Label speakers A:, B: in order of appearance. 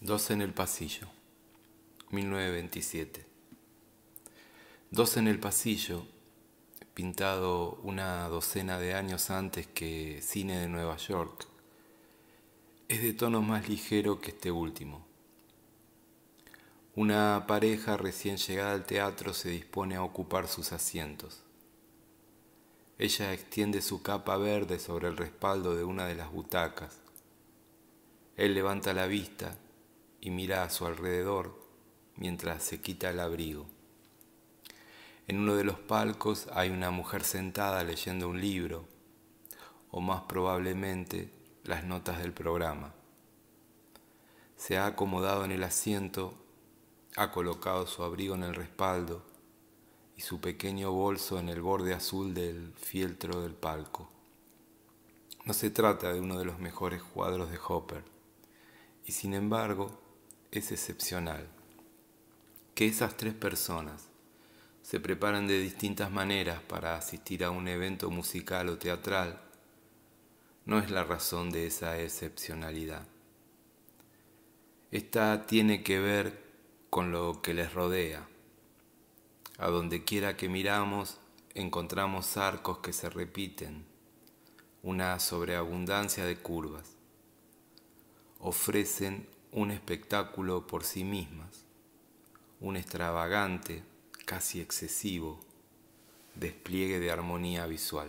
A: Dos en el pasillo, 1927. Dos en el pasillo, pintado una docena de años antes que Cine de Nueva York, es de tono más ligero que este último. Una pareja recién llegada al teatro se dispone a ocupar sus asientos. Ella extiende su capa verde sobre el respaldo de una de las butacas. Él levanta la vista y mira a su alrededor mientras se quita el abrigo. En uno de los palcos hay una mujer sentada leyendo un libro, o más probablemente las notas del programa. Se ha acomodado en el asiento, ha colocado su abrigo en el respaldo y su pequeño bolso en el borde azul del fieltro del palco. No se trata de uno de los mejores cuadros de Hopper, y sin embargo es excepcional. Que esas tres personas se preparan de distintas maneras para asistir a un evento musical o teatral no es la razón de esa excepcionalidad. Esta tiene que ver con lo que les rodea. A donde quiera que miramos encontramos arcos que se repiten, una sobreabundancia de curvas. Ofrecen un espectáculo por sí mismas, un extravagante, casi excesivo, despliegue de armonía visual.